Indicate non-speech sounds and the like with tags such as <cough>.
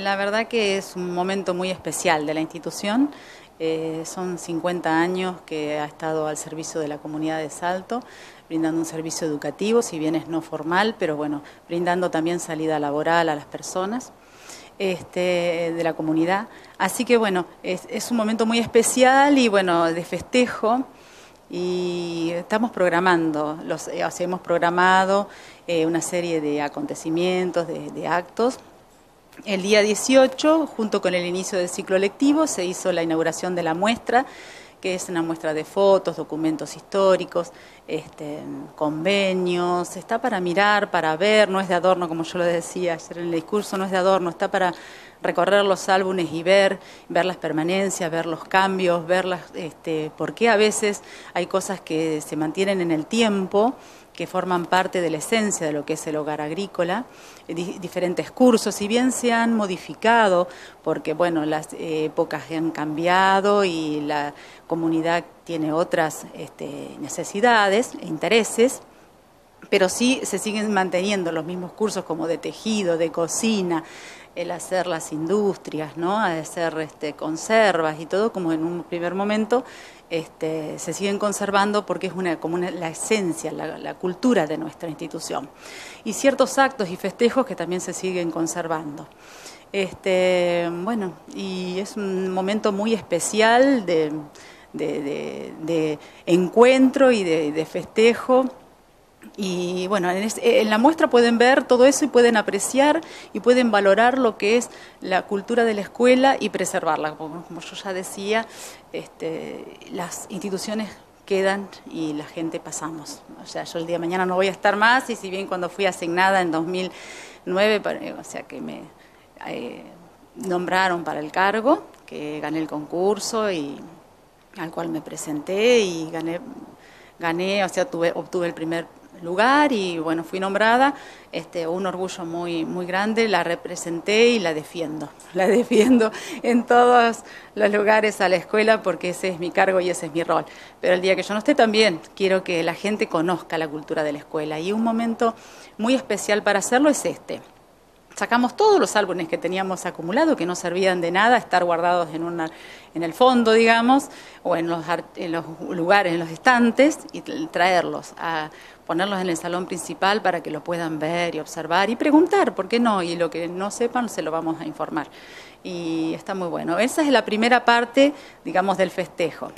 la verdad que es un momento muy especial de la institución. Eh, son 50 años que ha estado al servicio de la comunidad de Salto, brindando un servicio educativo, si bien es no formal, pero bueno, brindando también salida laboral a las personas. Este, de la comunidad. Así que bueno, es, un momento muy especial y bueno, de festejo y estamos programando, los, eh, hemos programado eh, una serie de acontecimientos, de, actos. El día 18, junto con el inicio del ciclo lectivo, se hizo la inauguración de la muestra, que es una muestra de fotos, documentos históricos, este, convenios, está para mirar, para ver, no es de adorno, como yo lo decía ayer en el discurso, no es de adorno, está para recorrer los álbumes y ver, ver las permanencias, ver los cambios, ver las, este, por qué a veces hay cosas que se mantienen en el tiempo que forman parte de la esencia de lo que es el hogar agrícola, eh, diferentes cursos, si bien se han modificado, porque bueno, las épocas han cambiado y la comunidad tiene otras este, necesidades e intereses, pero sí se siguen manteniendo los mismos cursos como de tejido, de cocina, el hacer las industrias, ¿no? hacer este, conservas y todo, como en un primer momento, este, se siguen conservando porque es una, como la esencia, la, cultura de nuestra institución. Y ciertos actos y festejos que también se siguen conservando. Este, bueno, y es un momento muy especial de encuentro y de, festejo y bueno, en, la muestra pueden ver todo eso y pueden apreciar y pueden valorar lo que es la cultura de la escuela y preservarla. Como, yo ya decía, este, las instituciones quedan y la gente pasamos. O sea, yo el día de mañana no voy a estar más y si bien cuando fui asignada en 2009, o sea que me eh, nombraron para el cargo, que gané el concurso y al cual me presenté y gané, gané o sea, tuve, obtuve el primer lugar y bueno, fui nombrada, este, un orgullo muy, muy grande, la representé y la defiendo, <laughs> la defiendo en todos los lugares a la escuela porque ese es mi cargo y ese es mi rol. Pero el día que yo no esté también quiero que la gente conozca la cultura de la escuela y un momento muy especial para hacerlo es este sacamos todos los álbumes que teníamos acumulados, que no servían de nada, estar guardados en, una, en el fondo, digamos, o en los, en los lugares, en los estantes, y traerlos, a ponerlos en el salón principal para que lo puedan ver y observar y preguntar, ¿por qué no? Y lo que no sepan se lo vamos a informar. Y está muy bueno. Esa es la primera parte, digamos, del festejo.